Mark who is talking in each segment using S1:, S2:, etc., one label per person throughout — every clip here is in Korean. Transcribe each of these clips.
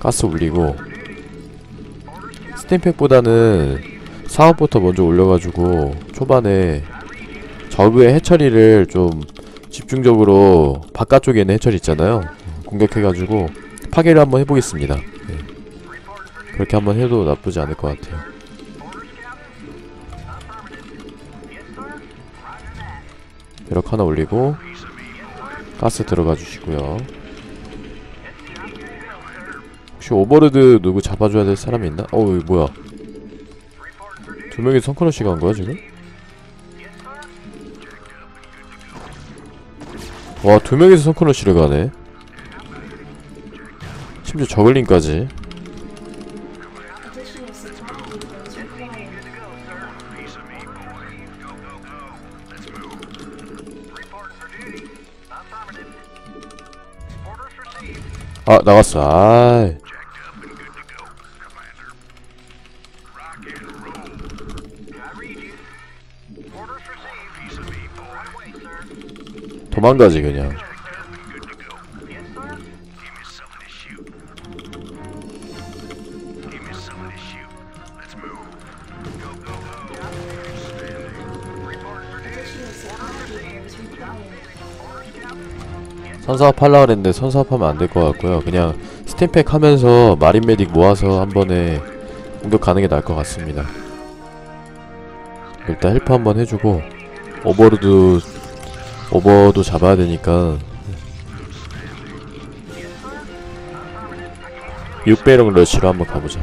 S1: 가스 올리고 스팀팩보다는 사업부터 먼저 올려가지고 초반에 적의 해처리를 좀 집중적으로 바깥쪽에 있는 해처리 있잖아요. 공격해가지고 파괴를 한번 해보겠습니다. 네. 그렇게 한번 해도 나쁘지 않을 것 같아요. 벼락 하나 올리고 가스 들어가 주시고요 혹시 오버로드 누구 잡아줘야 될 사람이 있나? 어우 뭐야 두 명이 성크러시 간 거야 지금? 와 두 명이서 성크러시를 가네 심지어 저글링까지. 아 나갔어 아이 도망가지 그냥
S2: supply depots required.
S1: 선사업 선사업 하면 안 될 것 같고요 그냥 stimpack 하면서 marine medic 모아서 한 번에 공격 가는 게 나을 것 같습니다. 일단 help 한번 해주고 overlord over도 잡아야 되니까. 6배럭 러시로 한번 가보자.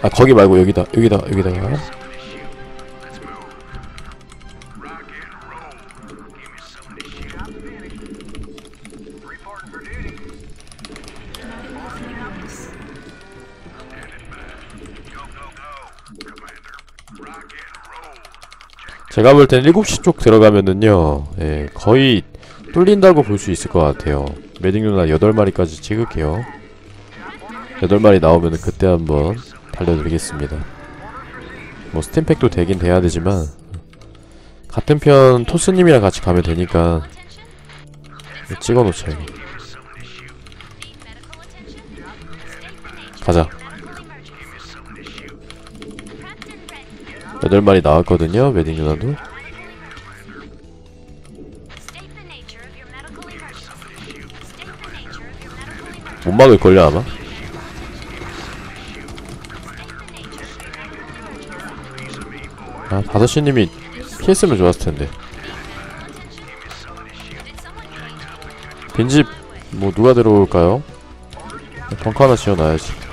S1: 아 거기 말고 여기다 여기다 여기다가 제가 볼 땐 7시 쪽 들어가면은요 예, 거의 뚫린다고 볼 수 있을 것 같아요. 메딩 누나 8마리까지 찍을게요. 8마리 나오면 은 그때 한번 달려드리겠습니다. 뭐 스팀팩도 되긴 돼야 되지만 같은 편 토스님이랑 같이 가면 되니까 찍어놓자 여기 가자 8마리 나왔거든요 메딩 누나도. 못 막을걸요 아마? 아 다섯시님이 피했으면 좋았을 텐데. 빈집 뭐 누가 들어올까요? 벙커 하나 지어놔야지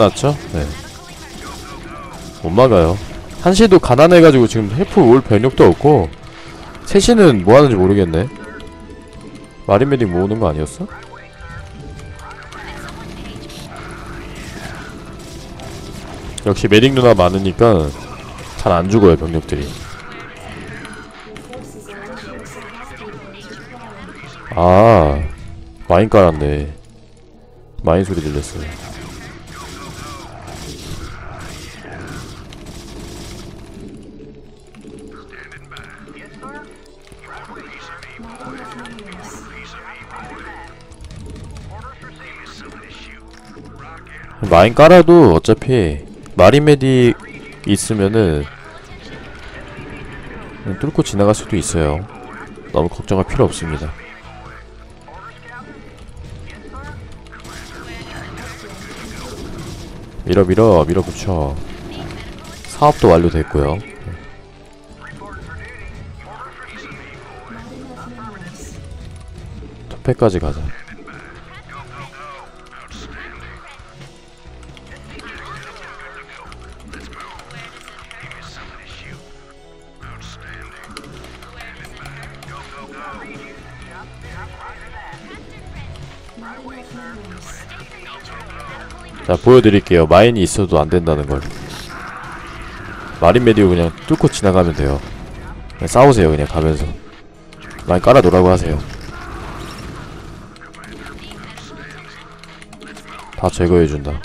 S1: 끝났죠? 네. 못 막아요. 한시도 가난해가지고 지금 help 올 병력도 없고 세 시는 뭐 하는지 모르겠네. marine medic 모으는 거 아니었어? 역시 medic 누나 많으니까 잘 안 죽어요 병력들이. 아 마인 깔았네. 마인 소리 들렸어요. 마인 깔아도 어차피 마리메딕 있으면은 뚫고 지나갈 수도 있어요. 너무 걱정할 필요 없습니다. 밀어 밀어 밀어 붙여 사업도 완료됐고요 투패까지 가자 자 보여드릴게요. 마인이 있어도 안 된다는 걸. 마린 메디오 그냥 뚫고 지나가면 돼요. 그냥 싸우세요 그냥 가면서. 마인 깔아 놓으라고 하세요. 다 제거해준다.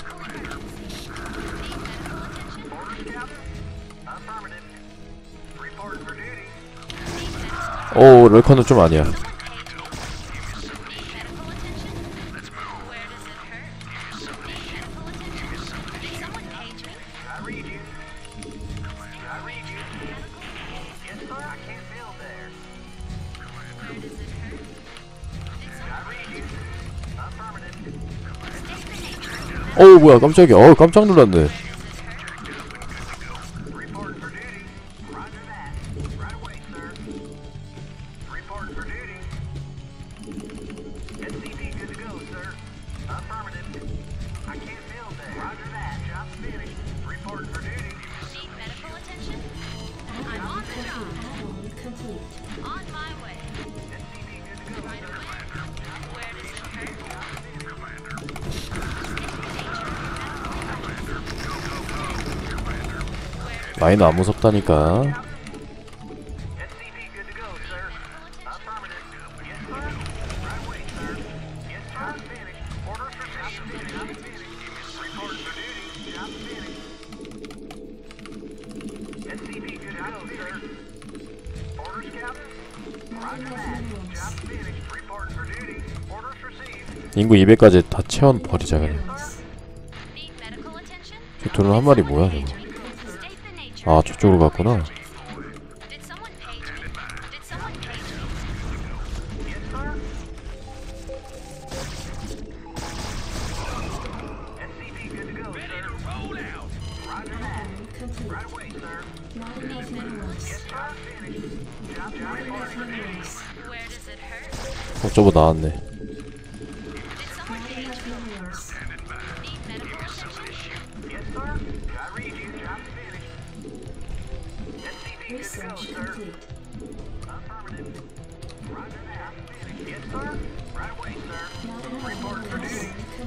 S1: 오 럴커는 좀 아니야 뭐야 깜짝이야. 어우 깜짝 놀랐네
S2: duty. Orders received.
S1: 인구 200까지 다 채워버리자 그냥? 저 드론 한 마리 뭐야 저거. 아 저쪽으로 갔구나?
S3: Did someone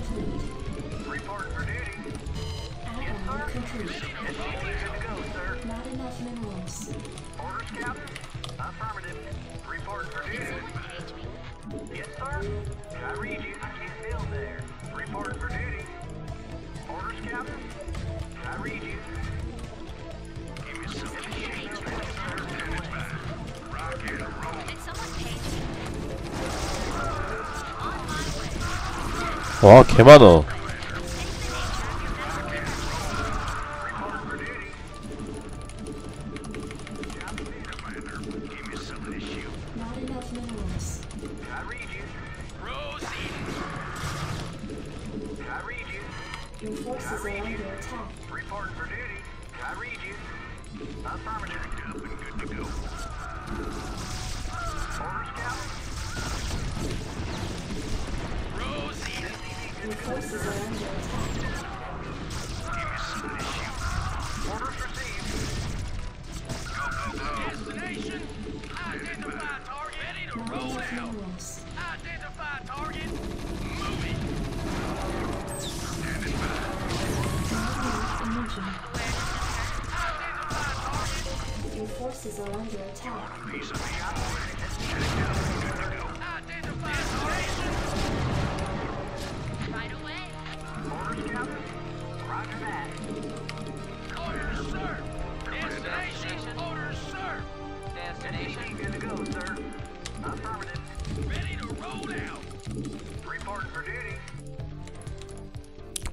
S2: Report for duty.
S4: Add-on complete.
S2: SCV good to go, sir.
S4: Not enough minerals.
S2: Orders, Captain.
S1: 와 개많어
S5: Destination.
S2: Good to go, sir. Affirmative.
S5: Ready to roll out.
S2: Report for duty.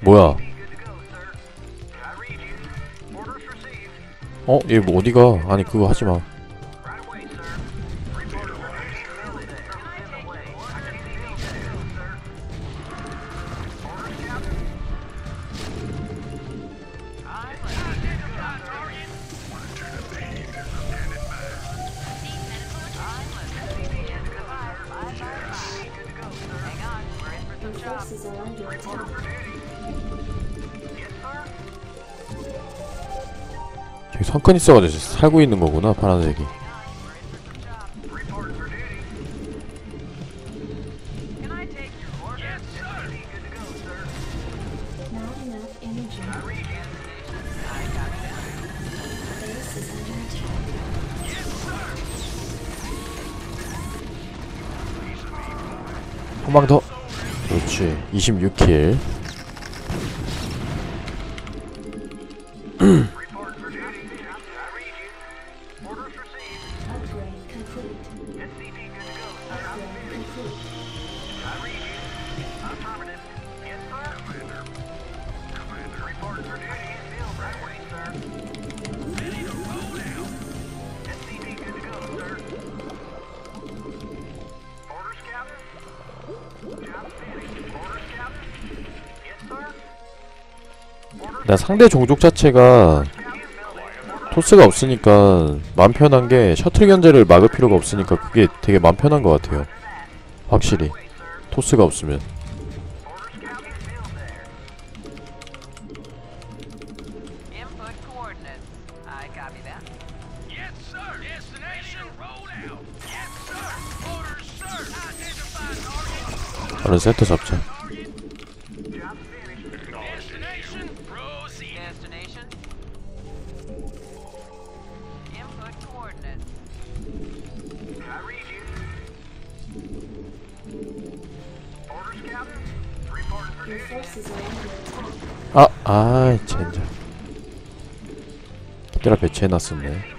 S1: 뭐야. 어? 얘 뭐 어디가 아니 그거 하지마
S2: Yes, sir.
S1: 저기 성큰 있어가지고 살고 있는 거구나 파란색이
S2: Report for duty.
S5: Can I take your order? Yes, sir.
S2: Good to go, sir.
S4: Not enough Base is under attack.
S1: 한방 더. 그렇지. 26킬. 나 상대 종족 자체가. 토스가 없으니까 맘 편한 게 셔틀 견제를 막을 필요가 없으니까 그게 되게 맘 편한 것 같아요. 확실히 토스가 없으면. 다른 세트 잡자. 아, 아, 젠장. 기대라 배치해놨었네.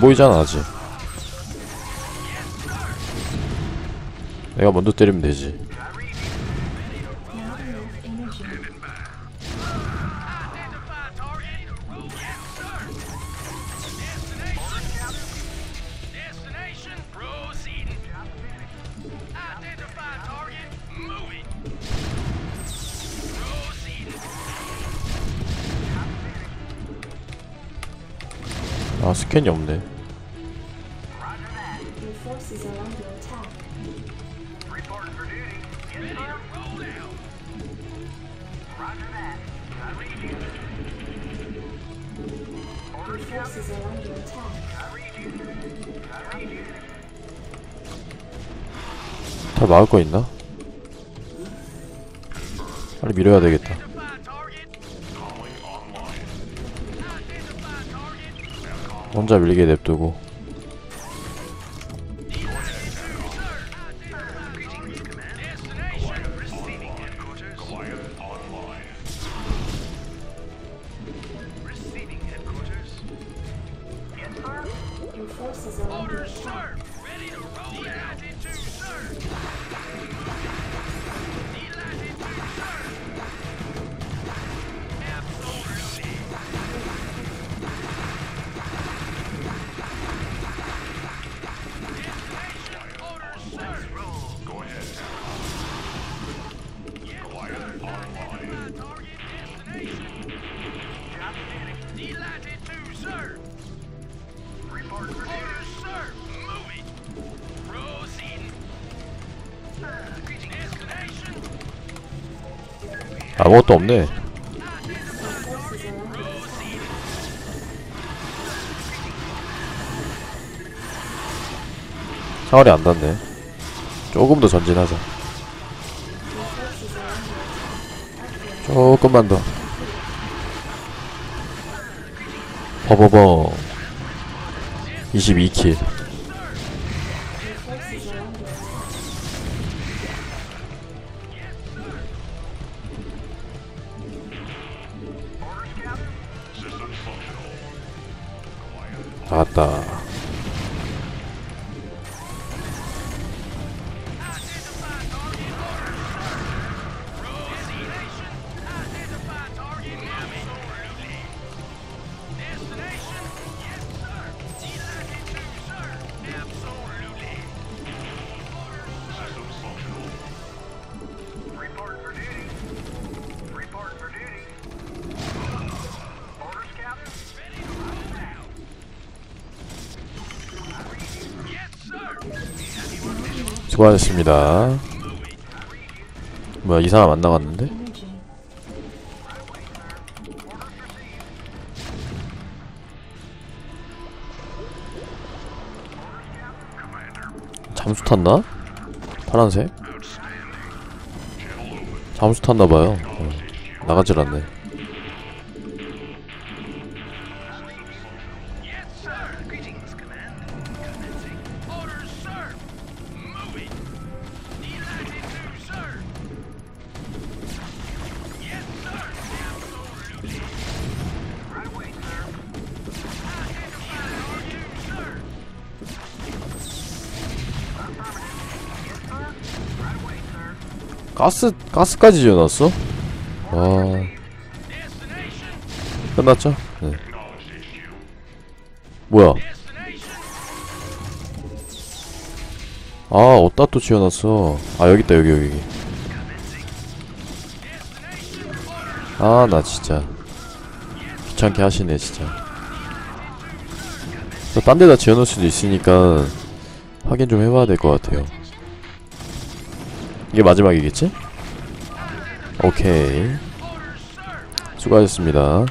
S1: 안 보이잖아 아직. 내가 먼저 때리면 되지. 아 스캔이 없네. 다 막을 거 있나? 빨리 밀어야 되겠다. 혼자 밀리게 냅두고.
S5: Orders, sir. Ready to roll. The engine, too, sir.
S1: 아무것도 없네. 사활이 안 닿네. 조금 더 전진하자. 조금만 더. 버버버. 22킬. 나갔 수고하셨습니다 뭐야 이 사람 안 나갔는데? 잠수 탔나? 파란색? 잠수 탔나봐요 어, 나가질 않네 가스 가스까지 지어놨어? 와
S5: Destination.
S1: 끝났죠? 네 뭐야. 아 어디다 또 지어놨어 아 여기 여기 여기 아 나 진짜 귀찮게 하시네 진짜 딴 데다 지어놓을 수도 있으니까 확인 좀 해봐야 될 것 같아요 이게 마지막이겠지? 오케이 수고하셨습니다